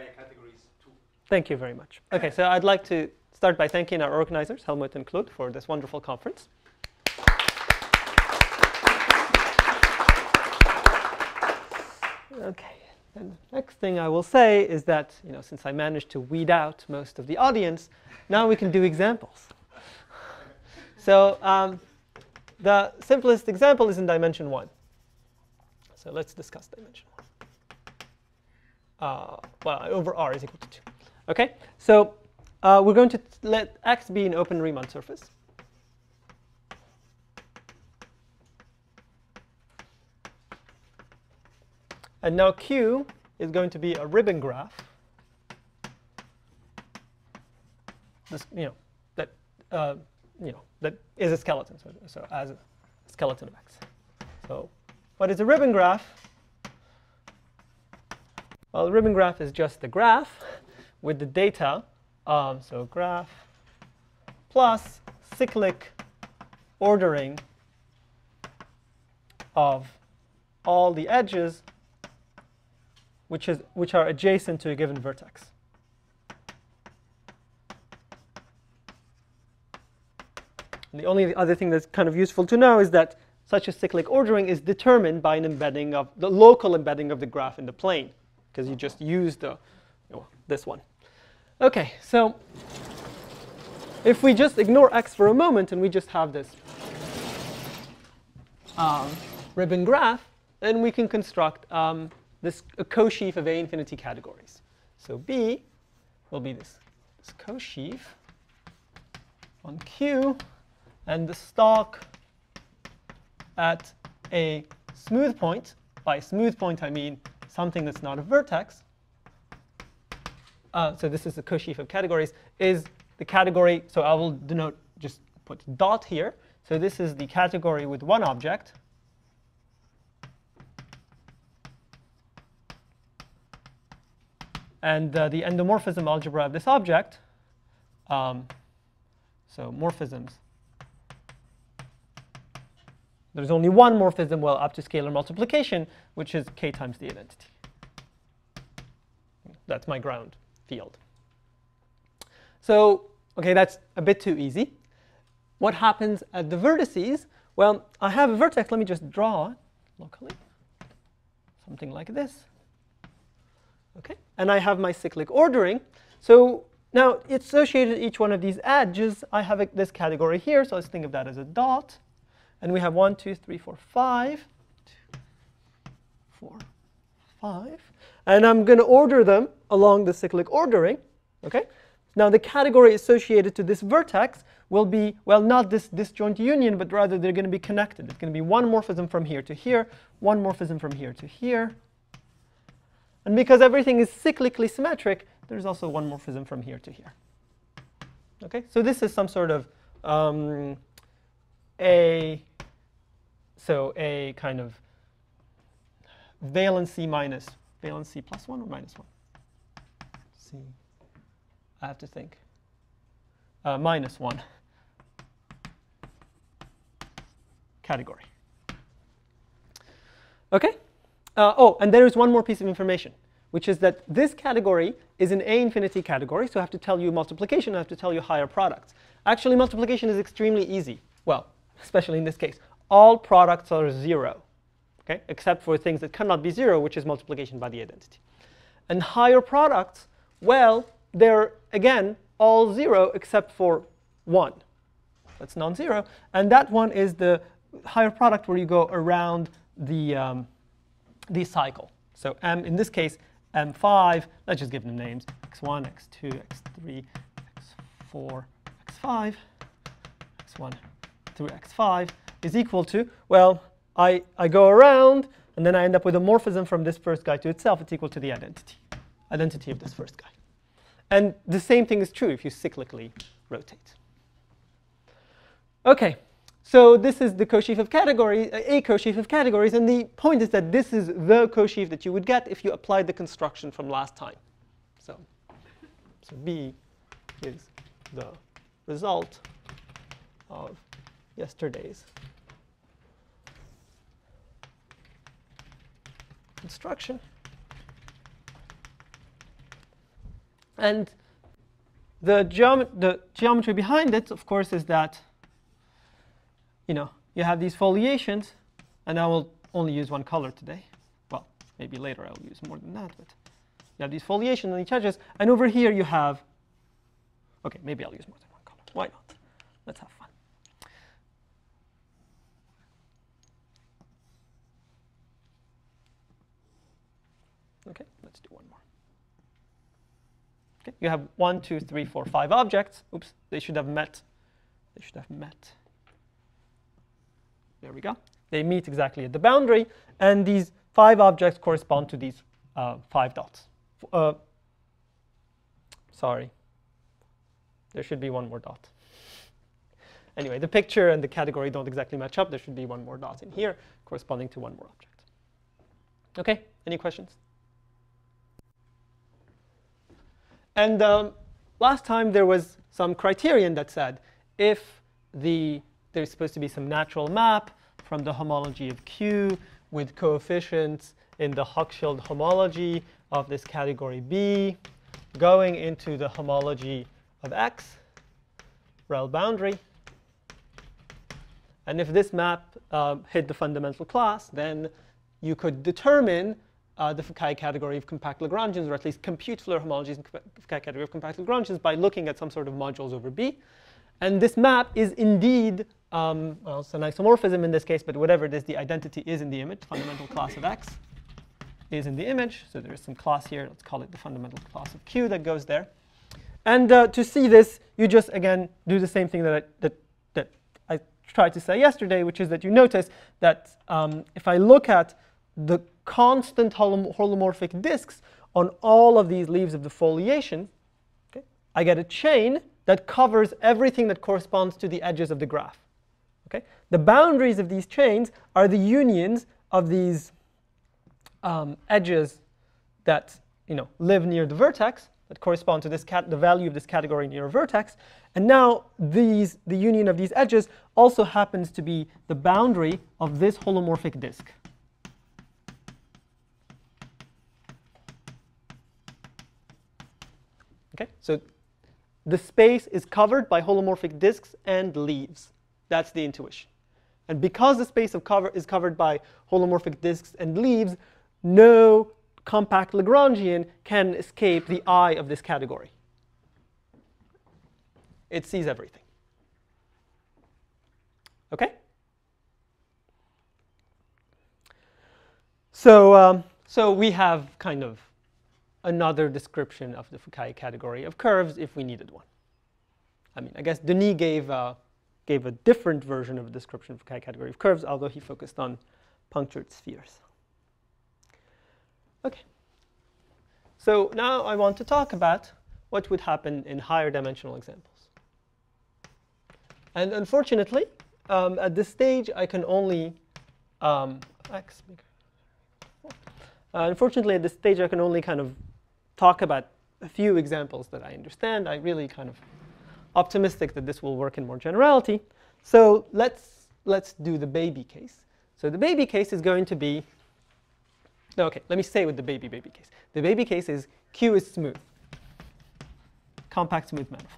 higher categories too. Thank you very much. Okay, so I'd like to start by thanking our organizers, Helmut and Claude, for this wonderful conference. Okay, and the next thing I will say is that, you know, since I managed to weed out most of the audience, now we can do examples. So um, the simplest example is in dimension one. So let's discuss dimension. Uh, well, over R is equal to 2. OK, so uh, we're going to let X be an open Riemann surface. And now Q is going to be a ribbon graph. This, you know, that, uh, you know, that is a skeleton, so, so as a skeleton of X. So what is a ribbon graph? Well, the ribbon graph is just the graph with the data. Um, so graph plus cyclic ordering of all the edges which, is, which are adjacent to a given vertex. And the only other thing that's kind of useful to know is that such a cyclic ordering is determined by an embedding of the local embedding of the graph in the plane, because you just use the oh, this one. Okay, so if we just ignore x for a moment and we just have this um, ribbon graph, then we can construct um, this a co-sheaf of A infinity categories. So B will be this, this co-sheaf on Q, and the stalk at a smooth point. By smooth point, I mean something that's not a vertex. Uh, so this is the co-sheaf of categories, is the category. So I will denote, just put dot here. So this is the category with one object. and uh, the endomorphism algebra of this object. Um, so morphisms. There's only one morphism, well, up to scalar multiplication, which is k times the identity. That's my ground field. So, OK, that's a bit too easy. What happens at the vertices? Well, I have a vertex. Let me just draw locally. Something like this. Okay, and I have my cyclic ordering. So now it's associated each one of these edges, I have a, this category here. So let's think of that as a dot. And we have one, two, three, four, five. Two, four, five. And I'm going to order them along the cyclic ordering. Okay. Now the category associated to this vertex will be, well, not this disjoint union, but rather they're going to be connected. It's going to be one morphism from here to here, one morphism from here to here, and because everything is cyclically symmetric, there's also one morphism from here to here. Okay, so this is some sort of um, a so a kind of valency minus valency plus one or minus one. Let's see, I have to think. Uh, minus one category. Okay. Uh, oh, and there is one more piece of information, which is that this category is an A infinity category, so I have to tell you multiplication, I have to tell you higher products. Actually, multiplication is extremely easy. Well, especially in this case. All products are zero, okay, except for things that cannot be zero, which is multiplication by the identity. And higher products, well, they're, again, all zero except for one. That's non-zero. And that one is the higher product where you go around the, um, the cycle. So m, in this case, m5, let's just give them names, x1, x2, x3, x4, x5, x1 through x5 is equal to, well, I, I go around, and then I end up with a morphism from this first guy to itself. It's equal to the identity, identity of this first guy. And the same thing is true if you cyclically rotate. OK, so this is the co-sheaf of categories, a co-sheaf of categories, and the point is that this is the co-sheaf that you would get if you applied the construction from last time. So, so B is the result of yesterday's construction. And the, geom the geometry behind it, of course, is that you know you have these foliations, and I will only use one color today. Well, maybe later I'll use more than that, but you have these foliations on each edges, and over here you have. Okay, maybe I'll use more than one color. Why not? Let's have fun. Okay, let's do one more. Okay, you have one, two, three, four, five objects. Oops, they should have met. They should have met. There we go. They meet exactly at the boundary, and these five objects correspond to these uh, five dots. Uh, sorry, there should be one more dot. Anyway, the picture and the category don't exactly match up. There should be one more dot in here corresponding to one more object. OK, any questions? And um, last time there was some criterion that said if the, there's supposed to be some natural map from the homology of Q with coefficients in the Hochschild homology of this category B going into the homology of X, REL boundary. And if this map uh, hit the fundamental class, then you could determine uh, the Fukaya category of compact Lagrangians, or at least compute Floer homologies in Fukaya category of compact Lagrangians by looking at some sort of modules over B. And this map is indeed, um, well, it's an isomorphism in this case, but whatever it is, the identity is in the image. Fundamental class of X is in the image. So there is some class here. Let's call it the fundamental class of Q that goes there. And uh, to see this, you just, again, do the same thing that I, that, that I tried to say yesterday, which is that you notice that um, if I look at the constant holomorphic disks on all of these leaves of the foliation, okay, I get a chain that covers everything that corresponds to the edges of the graph. Okay? The boundaries of these chains are the unions of these um, edges that you know, live near the vertex, that correspond to this the value of this category near a vertex. And now these, the union of these edges also happens to be the boundary of this holomorphic disk. Okay, so the space is covered by holomorphic disks and leaves. That's the intuition. And because the space of cover is covered by holomorphic disks and leaves, no compact Lagrangian can escape the eye of this category. It sees everything. OK? So, um, so we have kind of another description of the Fukaya category of curves if we needed one. I mean, I guess Denis gave, uh, gave a different version of a description of Fukaya category of curves, although he focused on punctured spheres. OK. So now I want to talk about what would happen in higher dimensional examples. And unfortunately, um, at this stage, I can only um, x uh, unfortunately, at this stage, I can only kind of talk about a few examples that I understand. I'm really kind of optimistic that this will work in more generality. So let's, let's do the baby case. So the baby case is going to be, OK, let me say with the baby baby case. The baby case is Q is smooth, compact smooth manifold.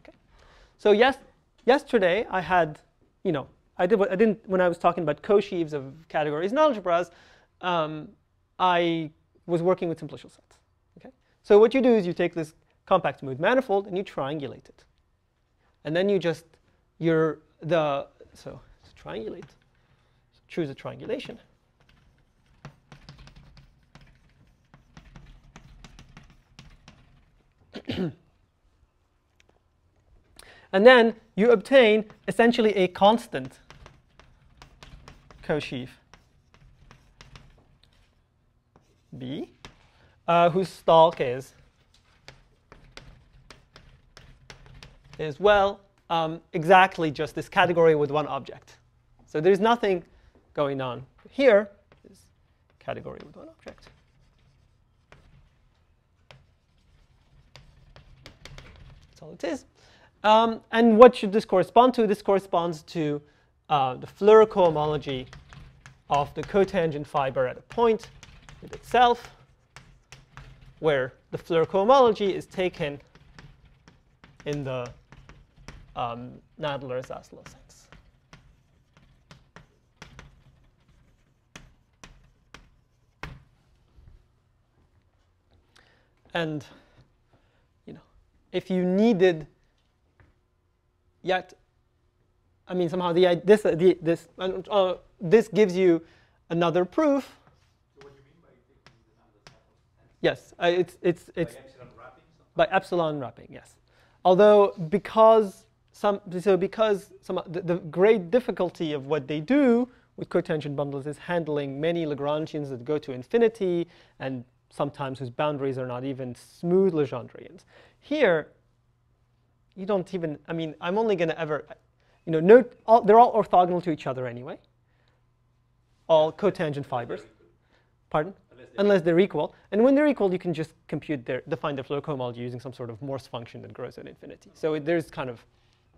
Okay. So yes, yesterday I had, you know, I did I didn't when I was talking about co-sheaves of categories and algebras. Um, I was working with simplicial sets. Okay, so what you do is you take this compact smooth manifold and you triangulate it, and then you just you're the so triangulate. So choose a triangulation. and then you obtain essentially a constant co-sheaf B, uh, whose stalk is is well um, exactly just this category with one object. So there's nothing going on here. Is category with one object. That's all it is. Um, and what should this correspond to? This corresponds to uh, the Floer cohomology of the cotangent fiber at a point with itself, where the Floer cohomology is taken in the um, Nadler-Zaslow sense. And you know, if you needed yet, I mean, somehow the this uh, the, this uh, this gives you another proof. So what do you mean by taking the Yes, uh, it's it's it's by epsilon wrapping? by epsilon wrapping. Yes, although because some so because some the, the great difficulty of what they do with cotangent bundles is handling many Lagrangians that go to infinity and sometimes whose boundaries are not even smooth Legendrians. Here, you don't even, I mean, I'm only going to ever, you know, note, all, they're all orthogonal to each other anyway. All cotangent fibers. Pardon? Unless they Unless they're equal. And when they're equal, you can just compute their, define their Floer cohomology using some sort of Morse function that grows at infinity. So it, there's kind of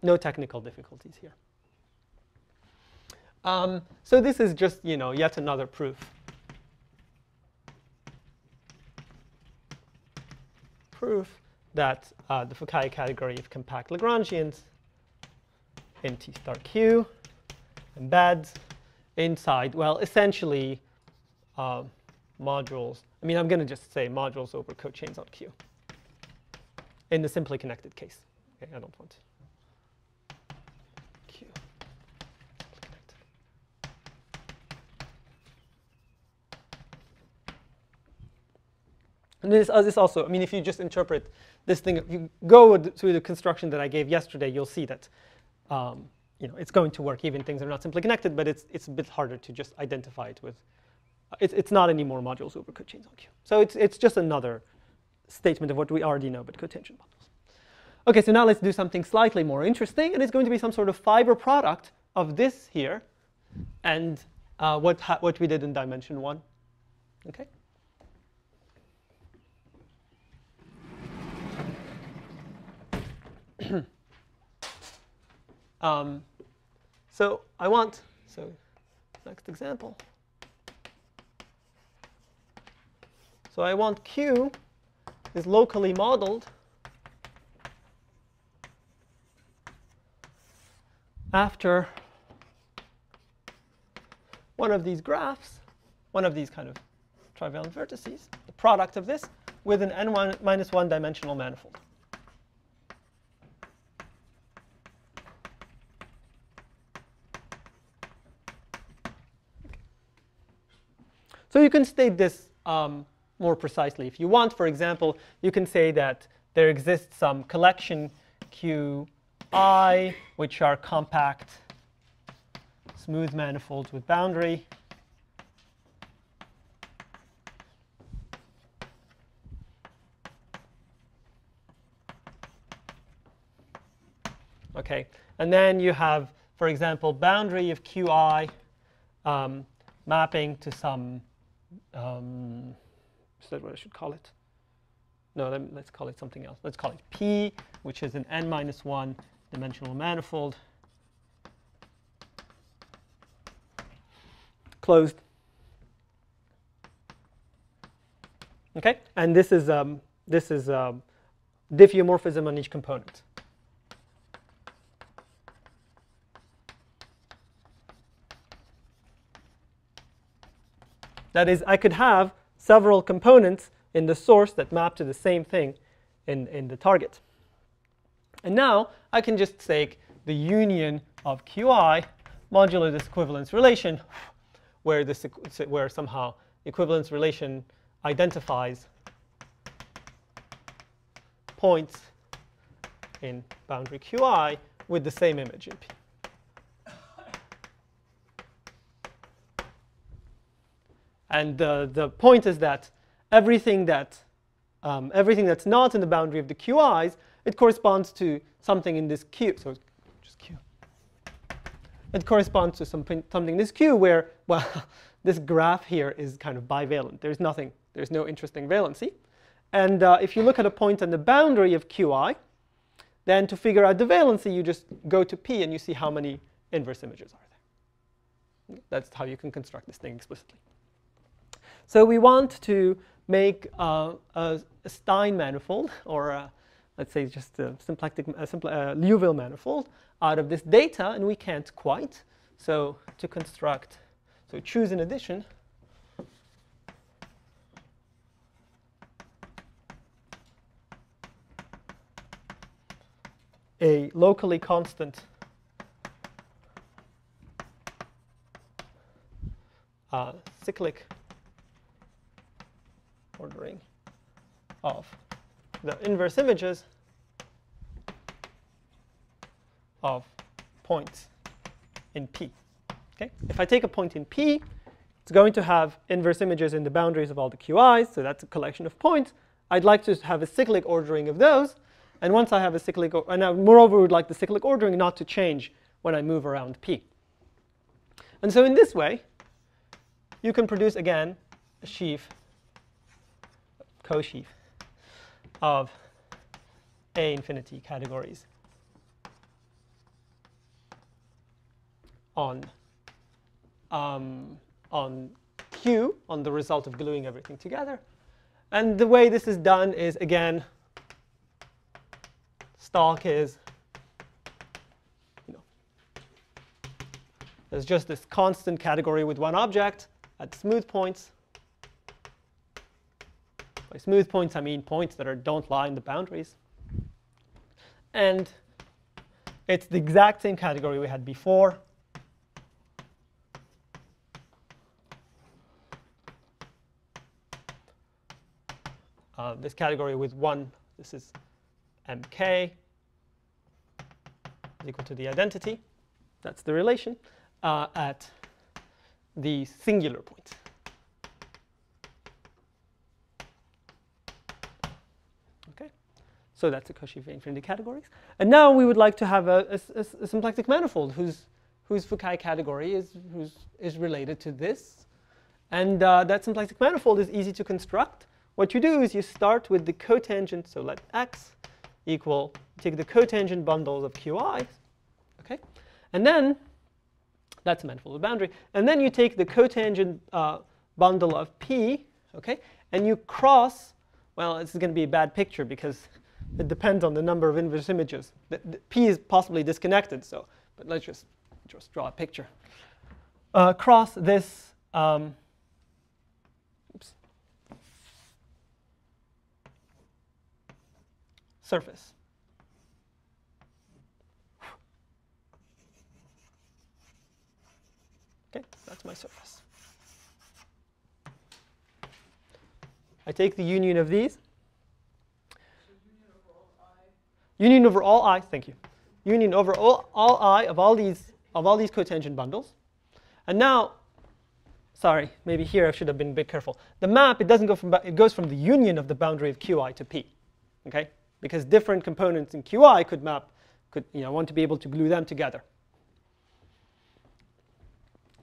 no technical difficulties here. Um, so this is just, you know, yet another proof. Proof that uh, the Fukaya category of compact Lagrangians T star Q embeds inside, well, essentially um, modules. I mean, I'm going to just say modules over cochains on Q in the simply connected case. Okay, I don't want. Q. And this, uh, this also, I mean, if you just interpret this thing, if you go through the construction that I gave yesterday, you'll see that um, you know, it's going to work even things are not simply connected, but it's, it's a bit harder to just identify it with. It's, it's not any more modules over cochains on Q. So it's, it's just another statement of what we already know about cotangent bundles. OK, so now let's do something slightly more interesting. And it's going to be some sort of fiber product of this here and uh, what, ha- what we did in dimension one. OK? Um, so I want, so next example. So I want Q is locally modeled after one of these graphs, one of these kind of trivalent vertices, the product of this, with an n1 minus 1 dimensional manifold. You can state this um, more precisely if you want. For example, you can say that there exists some collection Qi, which are compact smooth manifolds with boundary. Okay, and then you have, for example, boundary of Qi um, mapping to some um, is that what I should call it? No, let, us call it something else. Let's call it P, which is an n minus 1 dimensional manifold. Closed. Okay, and this is um, this is um, diffeomorphism on each component. That is, I could have several components in the source that map to the same thing in, in the target. And now I can just take the union of Qi modulo this equivalence relation, where, this, where somehow equivalence relation identifies points in boundary Qi with the same image in P. And uh, the point is that everything that um, everything that's not in the boundary of the QIs, it corresponds to something in this Q. So just Q. It corresponds to something, something in this Q where, well, this graph here is kind of bivalent. There's nothing, there's no interesting valency. And uh, if you look at a point on the boundary of Qi, then to figure out the valency, you just go to P and you see how many inverse images are there. That's how you can construct this thing explicitly. So we want to make a, a, Stein manifold, or a, let's say just a symplectic, a simpl uh, Liouville manifold out of this data, and we can't quite. So to construct, so choose an addition. a locally constant uh, cyclic ordering of the inverse images of points in P. Okay? If I take a point in P, it's going to have inverse images in the boundaries of all the QIs, so that's a collection of points. I'd like to have a cyclic ordering of those. And once I have a cyclic, and I moreover would like the cyclic ordering not to change when I move around P. And so in this way, you can produce, again, a sheaf, co-sheaf of A infinity categories on, um, on Q, on the result of gluing everything together. And the way this is done is, again, stalk is, you know, there's just this constant category with one object at smooth points. By smooth points, I mean points that are, don't lie in the boundaries. And it's the exact same category we had before. Uh, this category with one, this is mk is equal to the identity. That's the relation uh, at the singular point. Okay, so that's the Cauchy infinity categories. And now we would like to have a, a, a, symplectic manifold whose whose Fukaya category is whose is related to this, and uh, that symplectic manifold is easy to construct. What you do is you start with the cotangent, so let x equal take the cotangent bundles of qi, okay, and then that's a manifold boundary. And then you take the cotangent uh, bundle of P, okay, and you cross, well, this is going to be a bad picture because it depends on the number of inverse images. The, the P is possibly disconnected, so, but let's just, just draw a picture. Uh, this, um, surface. Okay, that's my surface. I take the union of these. Union over all i, thank you. Union over all, all i of all these of all these cotangent bundles. And now, sorry, maybe here I should have been a bit careful. The map, it doesn't go from it goes from the union of the boundary of qi to p. Okay? Because different components in qi could map, could you know, want to be able to glue them together.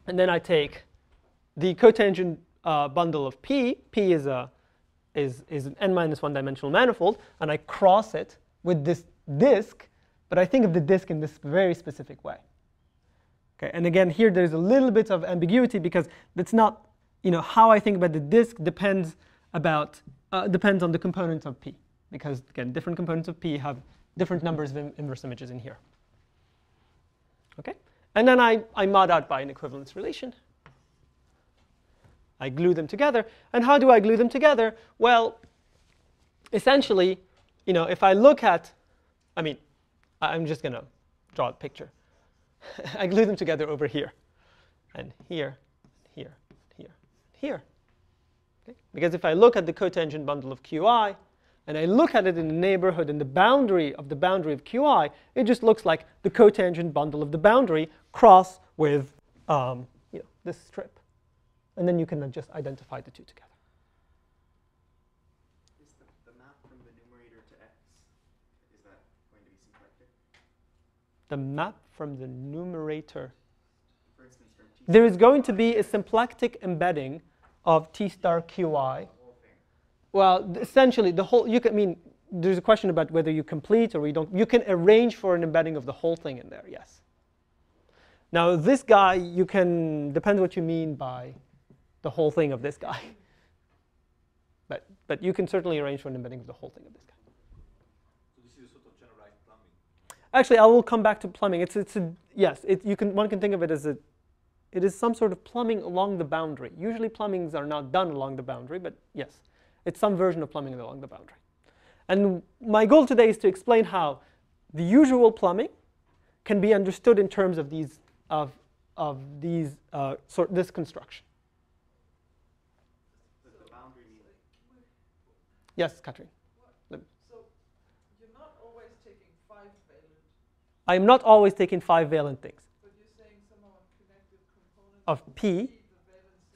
And then I take the cotangent uh, bundle of P. P is, a, is, is an n minus one dimensional manifold. And I cross it with this disk. But I think of the disk in this very specific way. Okay, and again, here there's a little bit of ambiguity because it's not, you know, how I think about the disk depends about uh, depends on the components of P. Because again, different components of P have different numbers of inverse images in here. Okay. And then I, I mod out by an equivalence relation. I glue them together. And how do I glue them together? Well, essentially, you know, if I look at, I mean, I'm just going to draw a picture. I glue them together over here, and here, here, here, here. Okay? Because if I look at the cotangent bundle of qi, and I look at it in the neighborhood in the boundary of the boundary of qi, it just looks like the cotangent bundle of the boundary cross with um, you know, this strip. And then you can just identify the two together. Is the, the map from the numerator to x, is that going to be symplectic? The map from the numerator. For instance, from t There is going to be a symplectic embedding of t star qi. the whole thing. Well, essentially, the whole, you can, I mean, there's a question about whether you complete or you don't. You can arrange for an embedding of the whole thing in there, yes. Now this guy, you can depends what you mean by the whole thing of this guy. But but you can certainly arrange for an embedding of the whole thing of this guy. So this is sort of generalized plumbing. Actually, I will come back to plumbing. It's it's a yes. It, you can one can think of it as a it is some sort of plumbing along the boundary. Usually plumbings are not done along the boundary, but yes, it's some version of plumbing along the boundary. And my goal today is to explain how the usual plumbing can be understood in terms of these of of these uh, sort this construction. Does the boundary mean Yes, Katrin. So you're not always taking five valent, I am not always taking five valent things. but you're saying some of a connected component Of P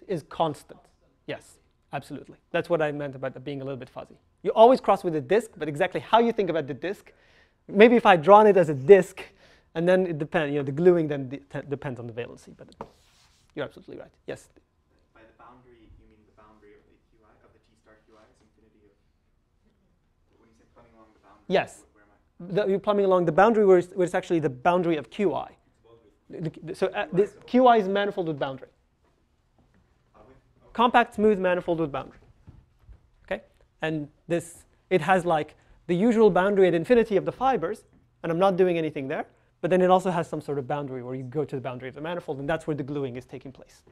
the is constant. Yes, absolutely. That's what I meant about being a little bit fuzzy. You always cross with a disk, but exactly how you think about the disk, maybe if I'd drawn it as a disk, and then it depends, you know, the gluing then de- depends on the valency, but you're absolutely right. Yes. by the boundary you mean the boundary of the QI of the T star QI is infinity of when you say plumbing along the boundary? Yes. You're plumbing along the boundary where it's, where it's actually the boundary of QI. So uh, this QI is manifold with boundary. Compact smooth manifold with boundary. Okay? And this it has like the usual boundary at infinity of the fibers, and I'm not doing anything there, but then it also has some sort of boundary where you go to the boundary of the manifold, and that's where the gluing is taking place.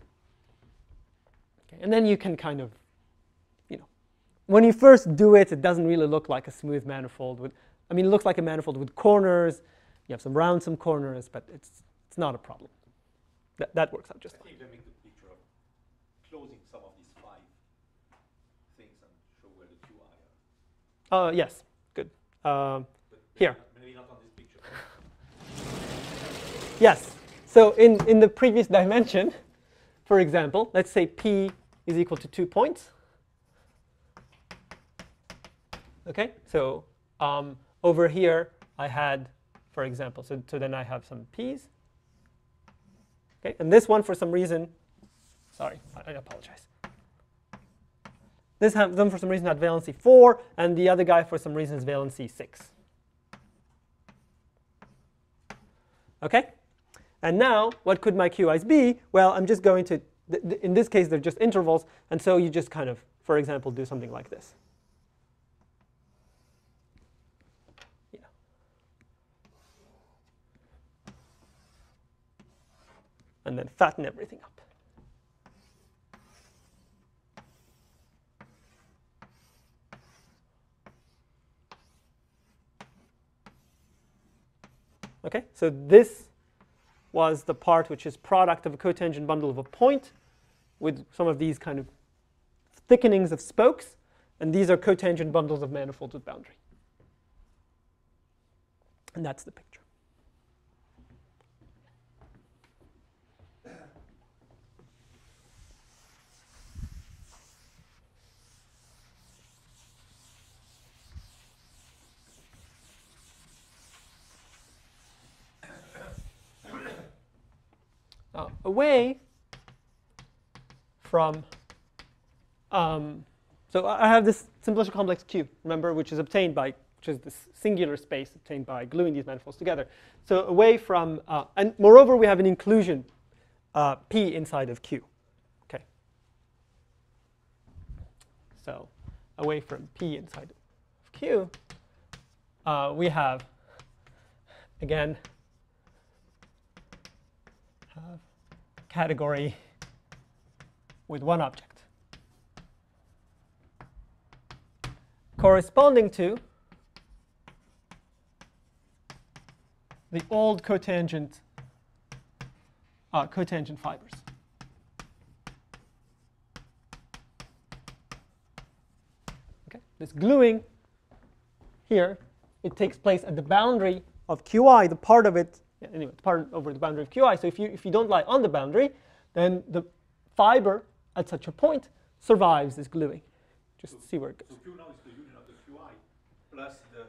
Okay? And then you can kind of, you know, when you first do it, it doesn't really look like a smooth manifold with I mean it looks like a manifold with corners. You have some round, some corners, but it's it's not a problem. That, that works out just I fine. think you can make the picture of closing some of these five things and show where the QI are. Uh, yes, good. Um, Here. Maybe not on this picture. Yes. So in, in the previous dimension, for example, let's say P is equal to two points. Okay, so um, over here I had, for example, so, so then I have some P's. Okay, and this one for some reason, sorry, I, apologize. This one, for some reason had valency 4, and the other guy for some reason is valency 6. Okay? And now, what could my QIs be? Well, I'm just going to, th- th- in this case, they're just intervals, and so you just kind of, for example, do something like this. And then fatten everything up. Okay, so this was the part which is product of a cotangent bundle of a point with some of these kind of thickenings of spokes, and these are cotangent bundles of manifolds with boundary. And that's the picture. Uh, away from, um, so I have this simplicial complex Q, remember, which is obtained by, which is this singular space obtained by gluing these manifolds together. So away from, uh, and moreover, we have an inclusion uh, P inside of Q. Okay. So away from P inside of Q, uh, we have, again, have category with one object corresponding to the old cotangent uh, cotangent fibers. Okay, this gluing here it takes place at the boundary of QI, the part of it yeah, anyway, it's part over the boundary of QI. So if you if you don't lie on the boundary, then the fiber at such a point survives this gluing. Just see where it So goes. Q now is the union of the QI plus the,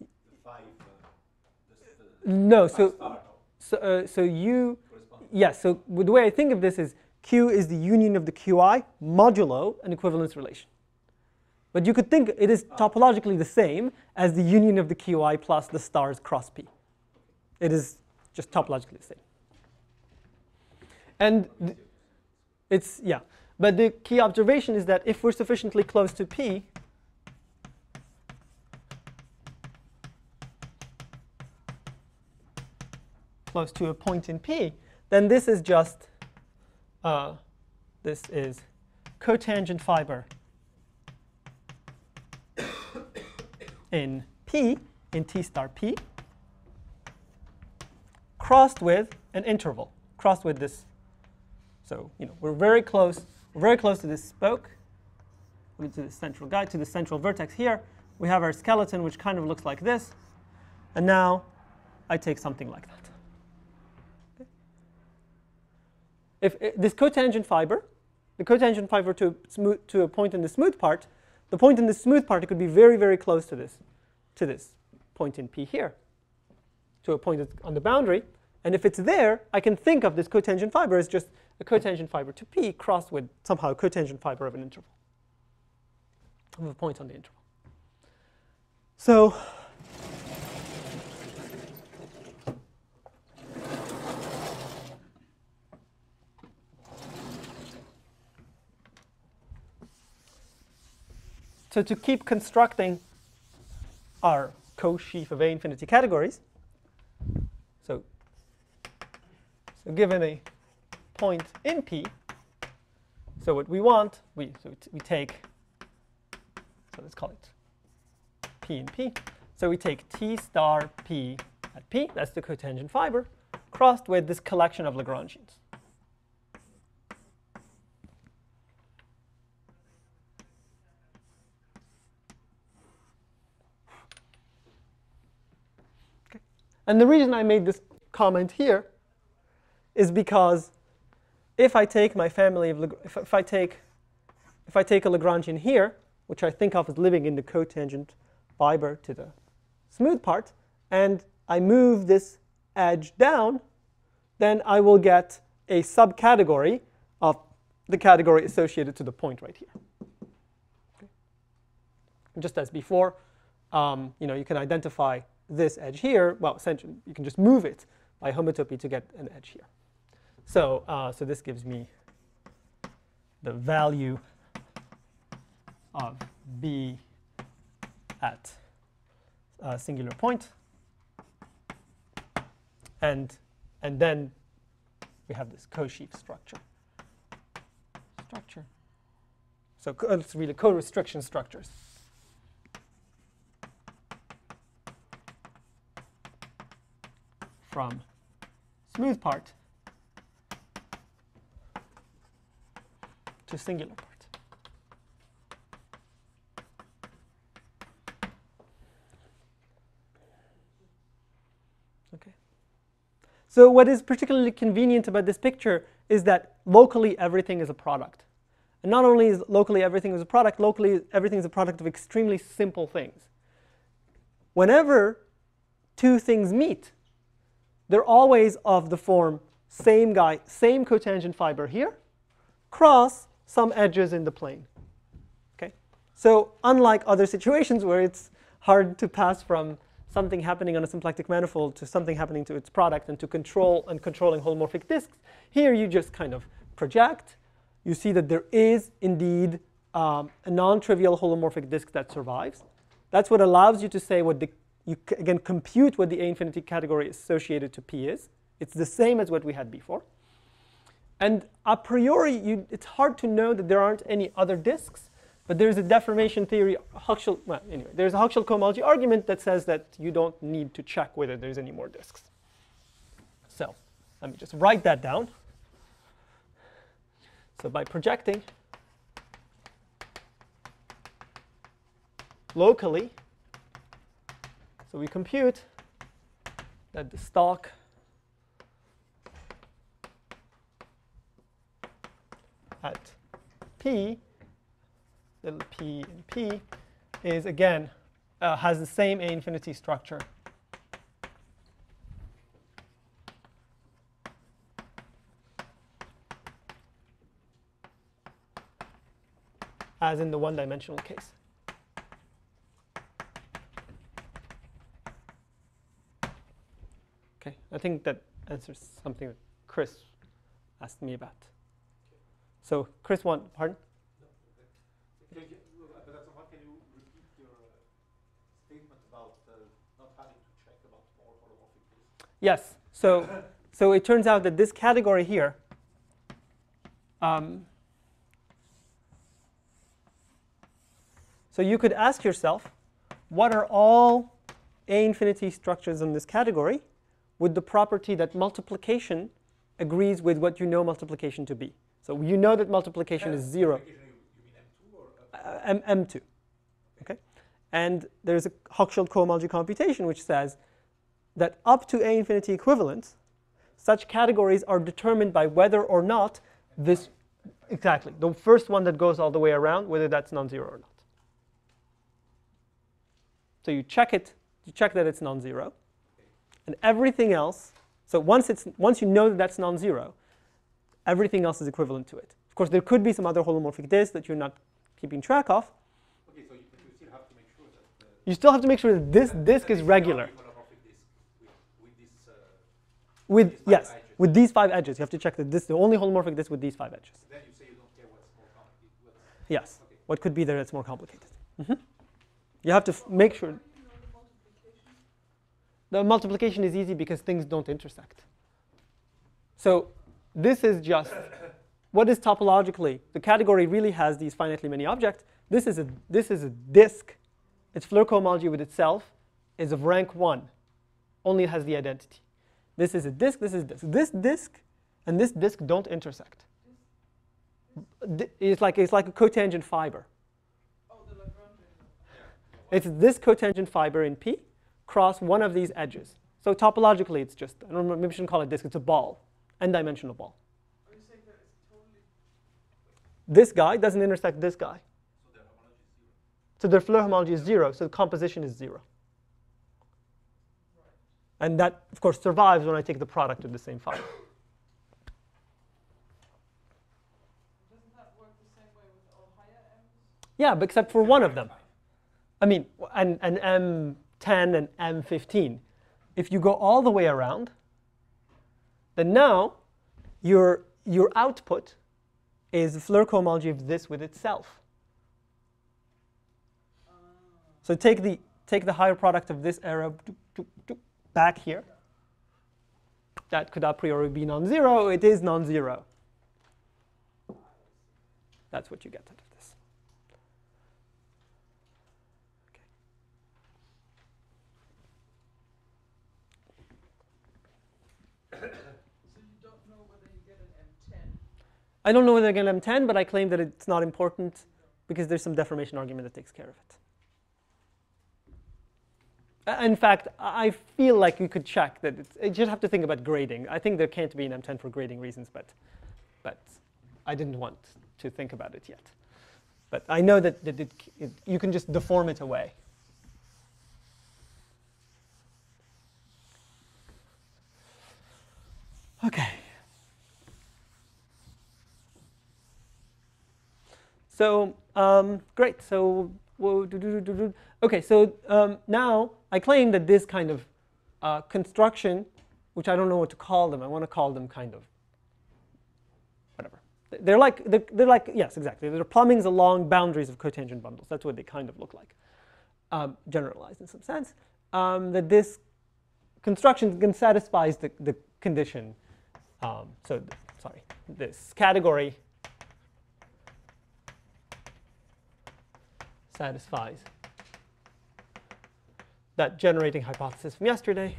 the five, uh, the, the No, five so star, so uh, so you yes. So the way I think of this is Q is the union of the QI modulo an equivalence relation. But you could think it is topologically the same as the union of the QI plus the stars cross P. It is just topologically the same. And it's, yeah. But the key observation is that if we're sufficiently close to P, close to a point in P, then this is just, uh, this is cotangent fiber in P, in T star P, crossed with an interval, crossed with this. So, you know, we're very close, we're very close to this spoke, to the central guide, to the central vertex here. We have our skeleton, which kind of looks like this. And now I take something like that. If i- this cotangent fiber, the cotangent fiber to, smooth, to a point in the smooth part, the point in the smooth part, it could be very, very close to this, to this point in P here, to a point on the boundary. And if it's there, I can think of this cotangent fiber as just a cotangent fiber to P crossed with somehow a cotangent fiber of an interval, of a point on the interval. So So to keep constructing our co-sheaf of A infinity categories, so, so given a point in P, so what we want, we, so we take, so let's call it P in P. So we take T star P at P, that's the cotangent fiber, crossed with this collection of Lagrangians. And the reason I made this comment here is because if I take my family of if, if I take if I take a Lagrangian here, which I think of as living in the cotangent fiber to the smooth part, and I move this edge down, then I will get a subcategory of the category associated to the point right here. Okay. Just as before, um, you know, you can identify this edge here. Well, essentially, you can just move it by homotopy to get an edge here. So, uh, so this gives me the value of b at a singular point, and and then we have this co-sheaf structure. Structure. So co- it's really co-restriction structures. from smooth part to singular part. Okay. So what is particularly convenient about this picture is that locally everything is a product. And not only is locally everything is a product, locally everything is a product of extremely simple things. Whenever two things meet, they're always of the form same guy, same cotangent fiber here, cross some edges in the plane. Okay? So unlike other situations where it's hard to pass from something happening on a symplectic manifold to something happening to its product and to control and controlling holomorphic disks, here you just kind of project. You see that there is indeed um, a non-trivial holomorphic disk that survives. That's what allows you to say what the you again compute what the A infinity category associated to P is. It's the same as what we had before. And a priori, you, it's hard to know that there aren't any other disks, but there's a deformation theory, Hochschild, well, anyway, there's a Hochschild cohomology argument that says that you don't need to check whether there's any more disks. So let me just write that down. So by projecting locally, so we compute that the stalk at P, little p in P, is again, uh, has the same A infinity structure as in the one-dimensional case. Okay, I think that answers something that Chris asked me about. So Chris, one, pardon? Can you, but that's what, can you repeat your uh, statement about uh, not having to check about more holomorphic disks? Yes. So, so it turns out that this category here, um, so you could ask yourself, what are all A infinity structures in this category with the property that multiplication agrees with what you know multiplication to be? So you know that multiplication is zero. Multiplication, You, you mean M2 or? Uh, M, M2. Okay? And there's a Hochschild cohomology computation which says that up to A infinity equivalents, such categories are determined by whether or not this, exactly, the first one that goes all the way around, whether that's non-zero or not. So you check it, you check that it's non-zero, and everything else, so once, it's, once you know that that's non-zero, everything else is equivalent to it. Of course, there could be some other holomorphic disk that you're not keeping track of. okay, so you, you still have to make sure that. You still have to make sure that this that- disk that is regular. disk with, with this. Uh, With five yes, edges. with these five edges, you have to check that this is the only holomorphic disk with these five edges. then you say you don't care what's more complicated. What's, Yes. okay. What could be there that's more complicated? Mhm. You have to make sure How do you know the multiplication? the multiplication is easy because things don't intersect. So this is just what is topologically the category really has these finitely many objects. This is a this is a disk. Its Floer cohomology with itself is of rank one. Only it has the identity. This is a disk. This is disk. This disk and this disk don't intersect. It's like it's like a cotangent fiber. It's this cotangent fiber in P cross one of these edges. So topologically, it's just, I don't know, maybe we shouldn't call it disk, it's a ball, n-dimensional ball. Are you saying that it's totally This guy doesn't intersect this guy. So their homology is zero. So their Floer homology is zero, so the composition is zero. And that, of course, survives when I take the product of the same fiber. doesn't that work the same way with all higher m's? Yeah, but except for one of them. I mean, and, an M10 and M15. If you go all the way around, then now your, your output is the Floer cohomology of this with itself. So take the, take the higher product of this doop, back here. That could a priori be non-zero. It is non-zero. That's what you get out of this. So you don't know whether you get an M10. I don't know whether I get M10, but I claim that it's not important because there's some deformation argument that takes care of it. In fact, I I feel like you could check that it's, you just have to think about grading. I think there can't be an M10 for grading reasons, but, but I didn't want to think about it yet. But I know that, that it, it, you can just deform it away. Okay. So um, great. So whoa, do, do, do, do, do. okay. So um, now I claim that this kind of uh, construction, which I don't know what to call them. I want to call them kind of whatever. They're like they're, they're like yes, exactly. They're plumbings along boundaries of cotangent bundles. That's what they kind of look like, um, generalized in some sense. Um, that this construction can satisfies the, the condition. Um, so th- sorry, this category satisfies that generating hypothesis from yesterday.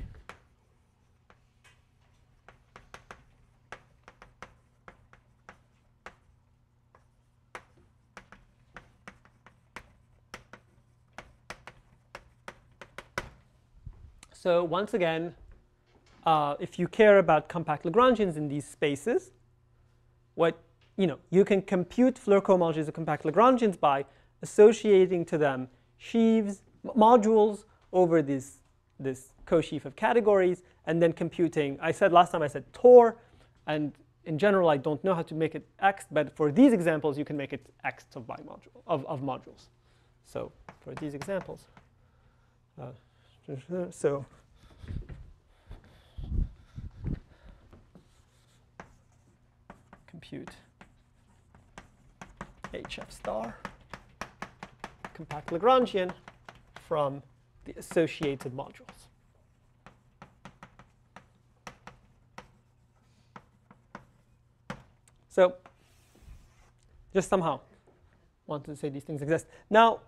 So once again, uh, if you care about compact Lagrangians in these spaces, what you know, you can compute Floer cohomologies of compact Lagrangians by associating to them sheaves, modules over this, this co-sheaf of categories, and then computing. I said last time I said Tor, and in general I don't know how to make it Ext, but for these examples you can make it Ext of bimodule of, of modules. So for these examples, uh, so compute HF star compact Lagrangian from the associated modules. So just somehow wanted to say these things exist. Now,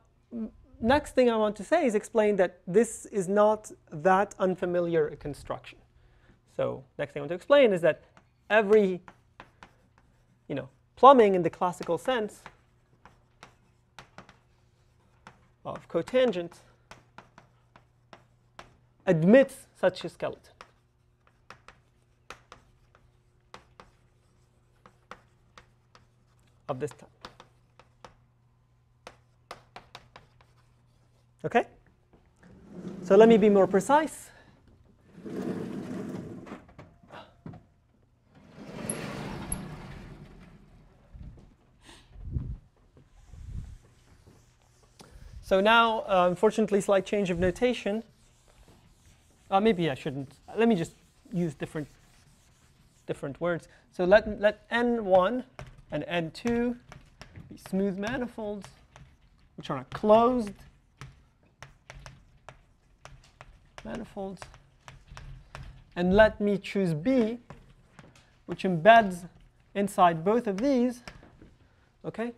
next thing I want to say is explain that this is not that unfamiliar a construction. So next thing I want to explain is that every, you know, plumbing in the classical sense of cotangent admits such a skeleton. of this type. Okay? So let me be more precise. So now, uh, unfortunately, slight change of notation. Uh, maybe I shouldn't. Let me just use different different words. So let let n1 and n2 be smooth manifolds, which are not closed manifolds. And let me choose B, which embeds inside both of these. Okay?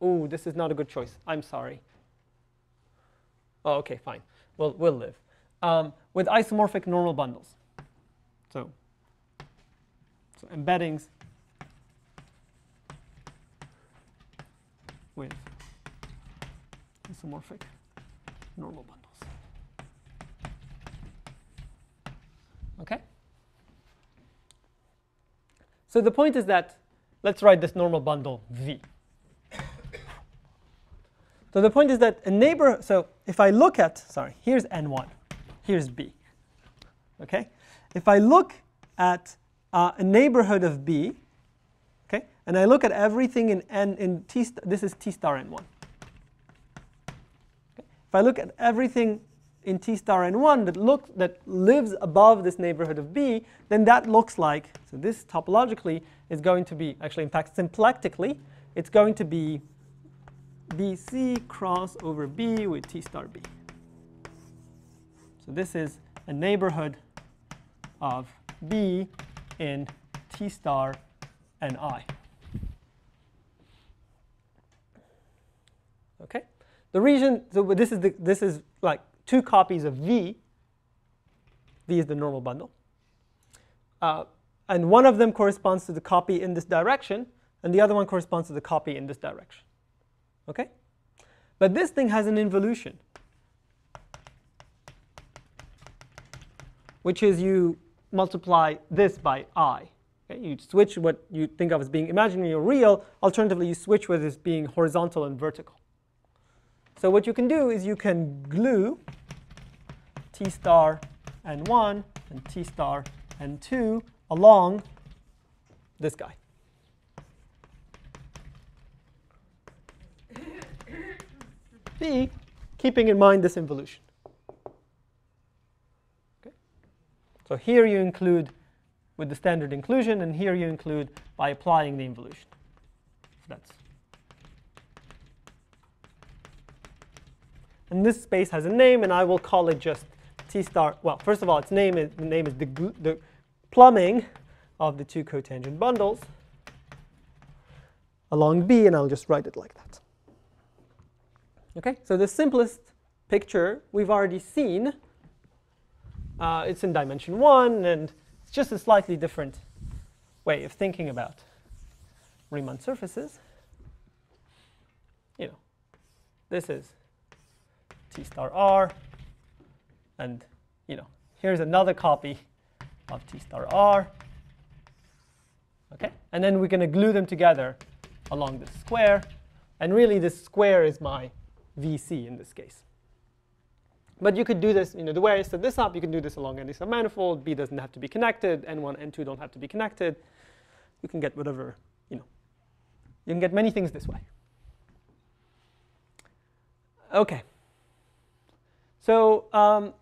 Oh, this is not a good choice. I'm sorry. Oh, okay, fine. We'll, we'll live. Um, with isomorphic normal bundles. So, so embeddings with isomorphic normal bundles. Okay? So the point is that let's write this normal bundle V. So the point is that a neighbor, so if I look at, sorry, here's N1, here's B. Okay? If I look at uh, a neighborhood of B, okay, and I look at everything in N, in T, this is T star N1. Okay? If I look at everything in T star N1 that looks, that lives above this neighborhood of B, then that looks like, so this topologically is going to be, actually in fact symplectically, it's going to be BC cross over B with T star B. So this is a neighborhood of B in T star and I. Okay? The reason, so this is, the, this is like two copies of V. V is the normal bundle. Uh, and one of them corresponds to the copy in this direction, and the other one corresponds to the copy in this direction. Okay? But this thing has an involution, which is you multiply this by i. Okay? You switch what you think of as being imaginary or real. Alternatively, you switch what is being horizontal and vertical. So what you can do is you can glue t star n1 and t star n2 along this guy. B, keeping in mind this involution. Okay. So here you include with the standard inclusion, and here you include by applying the involution. That's and this space has a name, and I will call it just T star. Well, first of all, its name is the name is the, the plumbing of the two cotangent bundles along B, and I'll just write it like that. Okay, so the simplest picture we've already seen. Uh, it's in dimension one, and it's just a slightly different way of thinking about Riemann surfaces. You know, this is T star R, and you know, here's another copy of T star R. Okay, and then we're going to glue them together along this square, and really this square is my VC in this case. But you could do this, you know, the way I set this up, you can do this along any submanifold. B doesn't have to be connected. N1, N2 don't have to be connected. You can get whatever, you know. You can get many things this way. Okay. So um,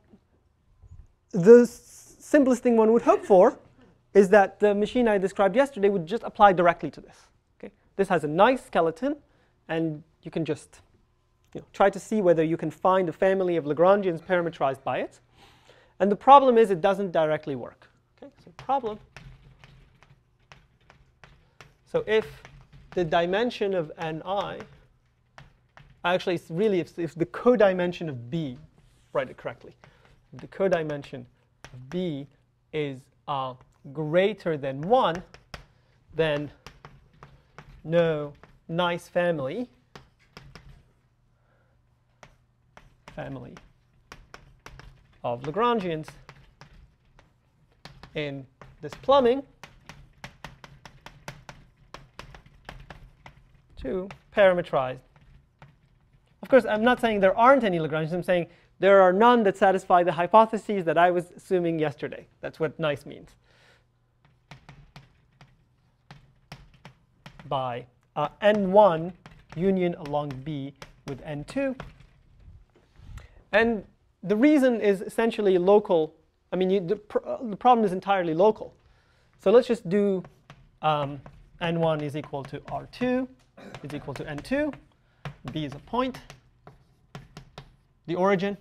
the simplest thing one would hope for is that the machine I described yesterday would just apply directly to this. Okay? This has a nice skeleton, and you can just you know, try to see whether you can find a family of Lagrangians parametrized by it. And the problem is it doesn't directly work. Okay? So problem. So if the dimension of ni, actually it's really if, if the codimension of b, write it correctly, the codimension of b is uh, greater than 1, then no nice family family of Lagrangians in this plumbing to parametrize. Of course, I'm not saying there aren't any Lagrangians. I'm saying there are none that satisfy the hypotheses that I was assuming yesterday. That's what nice means. By uh, n1 union along B with n2. And the reason is essentially local. I mean, you, the, pr the, problem is entirely local. So let's just do um, n1 is equal to r2 is equal to n2. B is a point. The origin.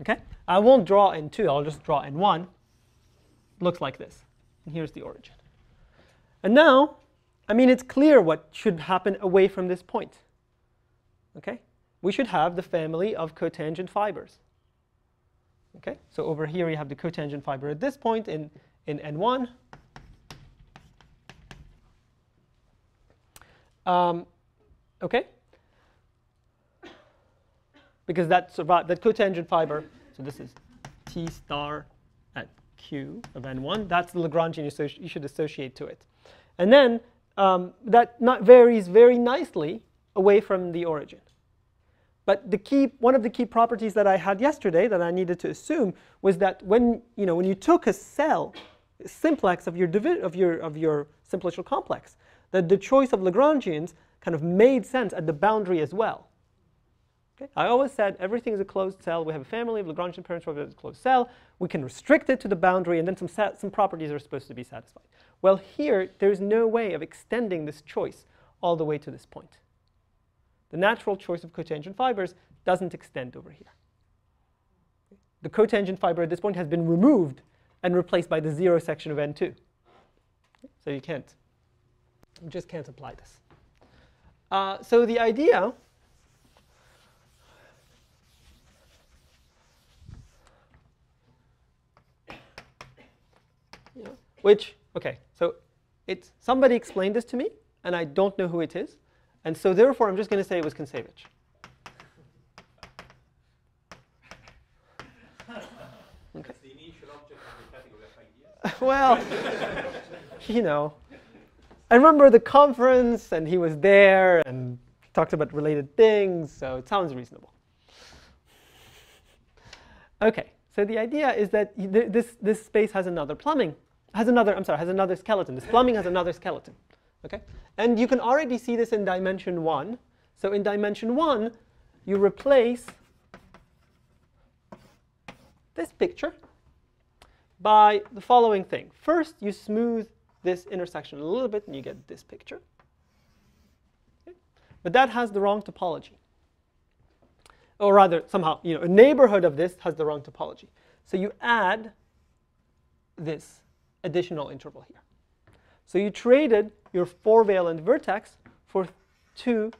Okay? I won't draw n2. I'll just draw n1. Looks like this. And here's the origin. And now, I mean, it's clear what should happen away from this point. Okay? We should have the family of cotangent fibers. Okay, so over here we have the cotangent fiber at this point in, in N1. Um, okay, because that, that cotangent fiber, so this is T star at Q of N1, that's the Lagrangian you, should associate to it. And then um, that varies very nicely away from the origin. But the key, one of the key properties that I had yesterday that I needed to assume was that when you, know, when you took a cell, simplex of your, of, your, of your simplicial complex, that the choice of Lagrangians kind of made sense at the boundary as well. Okay? I always said everything is a closed cell. We have a family of Lagrangian parameters of a closed cell. We can restrict it to the boundary, and then some, some properties are supposed to be satisfied. Well, here, there's no way of extending this choice all the way to this point. The natural choice of cotangent fibers doesn't extend over here. The cotangent fiber at this point has been removed and replaced by the zero section of N2. So you can't, you just can't apply this. Uh, so the idea which, OK, so it's, somebody explained this to me, and I don't know who it is. And so therefore, I'm just going to say it was Kontsevich. Okay. the initial object of the category of ideas. well, you know, I remember the conference, and he was there, and talked about related things, so it sounds reasonable. Okay, so the idea is that this, this space has another plumbing, has another, I'm sorry, has another skeleton. This plumbing has another skeleton. Okay? And you can already see this in dimension 1. So in dimension 1, you replace this picture by the following thing. First, you smooth this intersection a little bit, and you get this picture. Okay? But that has the wrong topology. Or rather, somehow, you know, a neighborhood of this has the wrong topology. So you add this additional interval here. So you traded your four valent vertex for two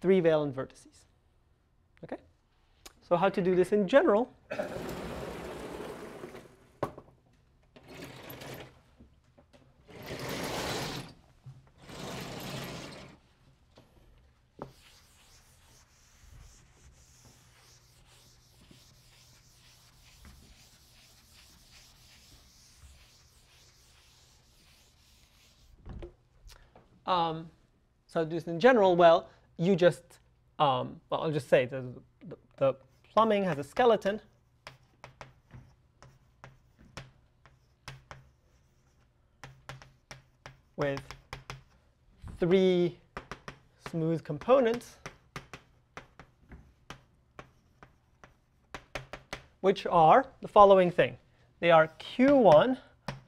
three valent vertices. Okay? So how to do this in general? Um, so just in general, well, you just, um, well, I'll just say the, the, the plumbing has a skeleton. with three smooth components, which are the following thing. they are Q1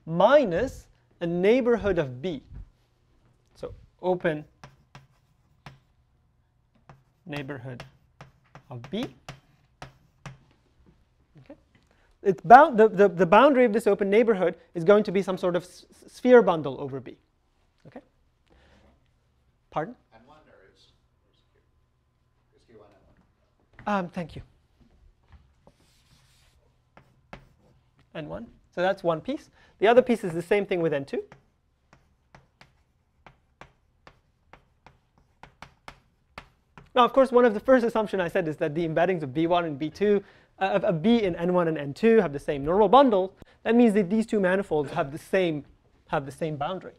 minus a neighborhood of B. Open neighborhood of B. Okay. It's bound, the, the, the boundary of this open neighborhood is going to be some sort of sphere bundle over B. Okay? Pardon? And one there is, is Q. Is Q one and one. Um, thank you. N1. So that's one piece. The other piece is the same thing with N2. Now, of course, one of the first assumptions I said is that the embeddings of B1 and B2, uh, of, of B in N1 and N2 have the same normal bundle. That means that these two manifolds have the same, have the same boundary.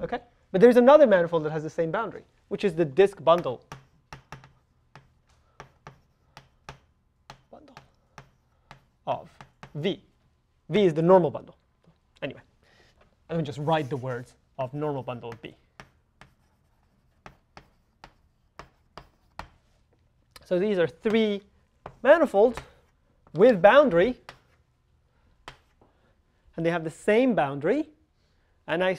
Okay? But there's another manifold that has the same boundary, which is the disk bundle bundle of V. V is the normal bundle. Anyway, let me just write the words of normal bundle of B. So these are three manifolds with boundary, and they have the same boundary. And I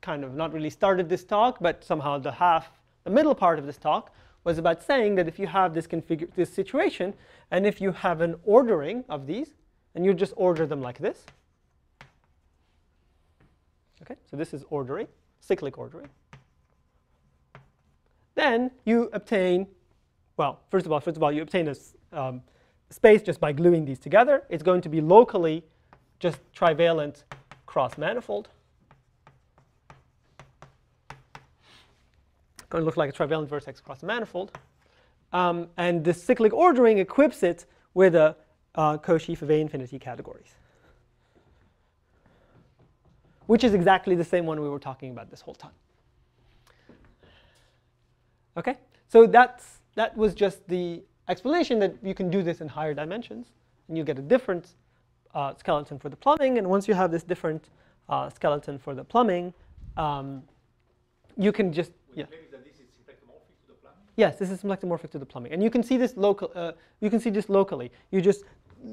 kind of not really started this talk, but somehow the half, the middle part of this talk was about saying that if you have this configure this situation, and if you have an ordering of these, and you just order them like this. Okay, so this is ordering, cyclic ordering. Then you obtain, well, first of all, first of all, you obtain a s- um, space just by gluing these together. It's going to be locally just trivalent cross manifold. Going to look like a trivalent vertex cross manifold. Um, and the cyclic ordering equips it with a uh, co-sheaf of A infinity categories, which is exactly the same one we were talking about this whole time. Okay, so that's that was just the explanation that you can do this in higher dimensions, and you get a different uh, skeleton for the plumbing. And once you have this different uh, skeleton for the plumbing, um, you can just yeah. you claim that this is symplectomorphic to the plumbing? Yes, this is symplectomorphic to the plumbing, and you can see this local. Uh, you can see this locally. You just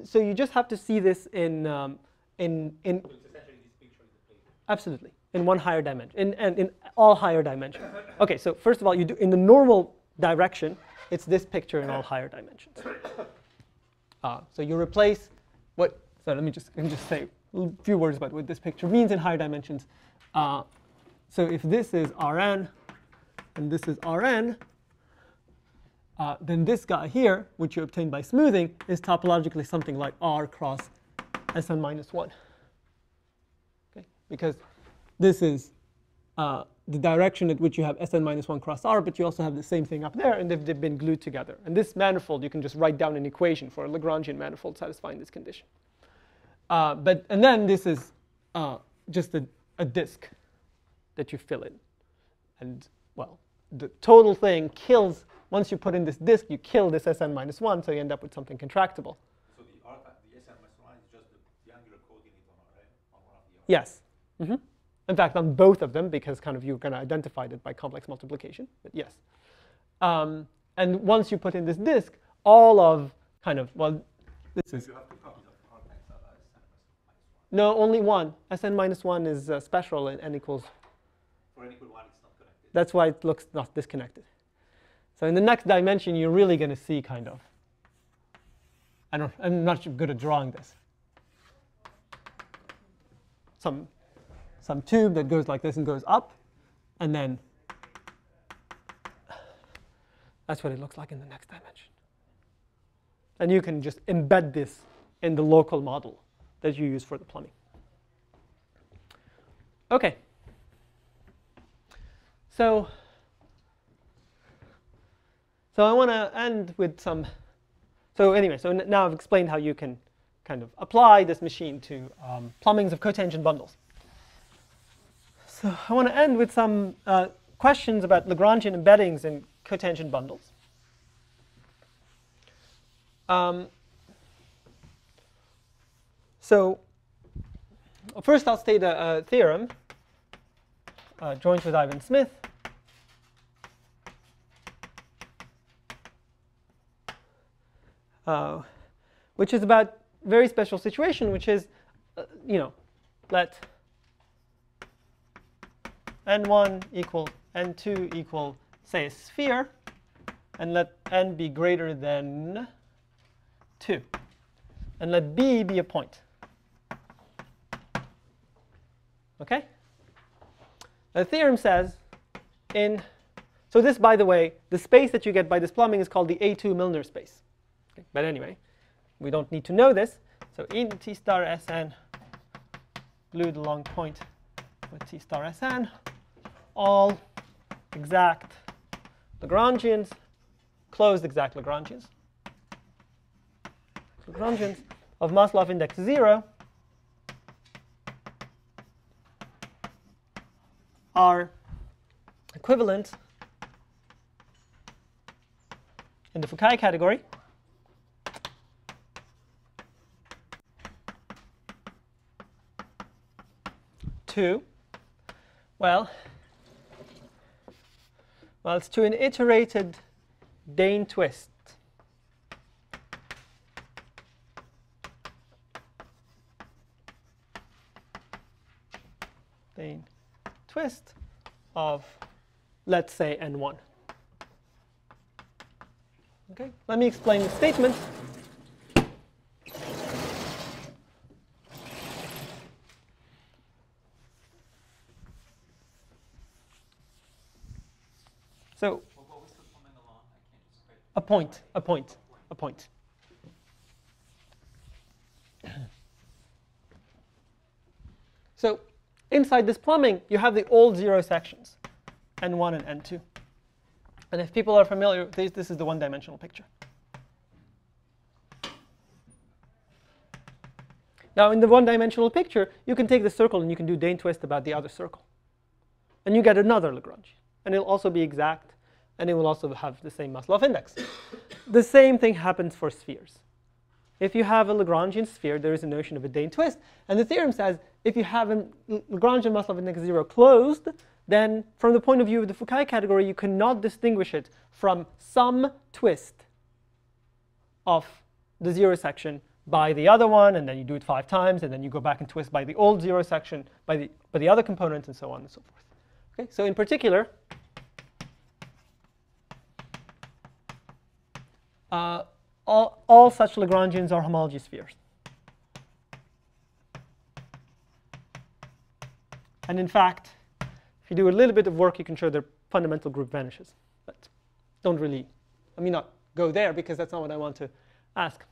so you just have to see this in um, in in So it's essentially this picture is the plane. absolutely in one higher dimension in and in all higher dimensions. Okay, so first of all, you do in the normal direction, it's this picture in all higher dimensions. Uh, so you replace what? So let me just let me just say a few words about what this picture means in higher dimensions. Uh, so if this is Rn and this is Rn, uh, then this guy here, which you obtain by smoothing, is topologically something like R cross Sn minus 1. Okay? Because this is uh, the direction at which you have Sn minus 1 cross R, but you also have the same thing up there, and they've, they've been glued together. And this manifold, you can just write down an equation for a Lagrangian manifold satisfying this condition. Uh, but and then this is uh, just a, a disk that you fill in, and well, the total thing kills. Once you put in this disk, you kill this Sn minus one, so you end up with something contractible. So the R, the SN minus one is just the, the angular coordinate on right? On one of the R. Yes. hmm In fact, on both of them, because kind of you're going to identify it by complex multiplication. But yes. Um, and once you put in this disk, all of kind of well, this is You have two copies of R times uh, one. no only one. Sn minus one is uh, special and n equals. For n equal one, it's not connected. That's why it looks not disconnected. So in the next dimension, you're really going to see kind of. I don't. I'm not good at drawing this. Some some tube that goes like this and goes up, and then that's what it looks like in the next dimension. And you can just embed this in the local model that you use for the plumbing. Okay. So, so I want to end with some. So anyway, so now I've explained how you can kind of apply this machine to um, plumbings of cotangent bundles. So I want to end with some uh, questions about Lagrangian embeddings in cotangent bundles. Um, so first I'll state a, a theorem uh, joined with Ivan Smith. Uh, which is about very special situation, which is uh, you know, let n1 equal n2 equal, say, a sphere, and let n be greater than 2. And let B be a point. OK? The theorem says in, so this, by the way, the space that you get by this plumbing is called the A2 Milnor space. Okay? But anyway, we don't need to know this. So in T star Sn, glued along point with T star Sn, all exact Lagrangians, closed exact Lagrangians. Lagrangians of Maslov index 0 are equivalent in the Fukaya category to, well, well, it's to an iterated Dehn twist. Dehn twist of, let's say, n1. Okay, let me explain the statement. So What, what was the plumbing along? I can't just quite. a point, a point, a point. So inside this plumbing, you have the old zero sections, n1 and n2. And if people are familiar, this, this is the one-dimensional picture. Now, in the one-dimensional picture, you can take the circle and you can do Dehn twist about the other circle. And you get another Lagrange. And it'll also be exact, and it will also have the same Maslov index. the same thing happens for spheres. If you have a Lagrangian sphere, there is a notion of a Dehn twist. And the theorem says if you have a Lagrangian Maslov index 0 closed, then from the point of view of the Fukaya category, you cannot distinguish it from some twist of the zero section by the other one, and then you do it five times, and then you go back and twist by the old zero section, by the, by the other components, and so on and so forth. Okay, so in particular, uh, all, all such Lagrangians are homology spheres. And in fact, if you do a little bit of work, you can show their fundamental group vanishes. But don't really, I mean not go there because that's not what I want to ask.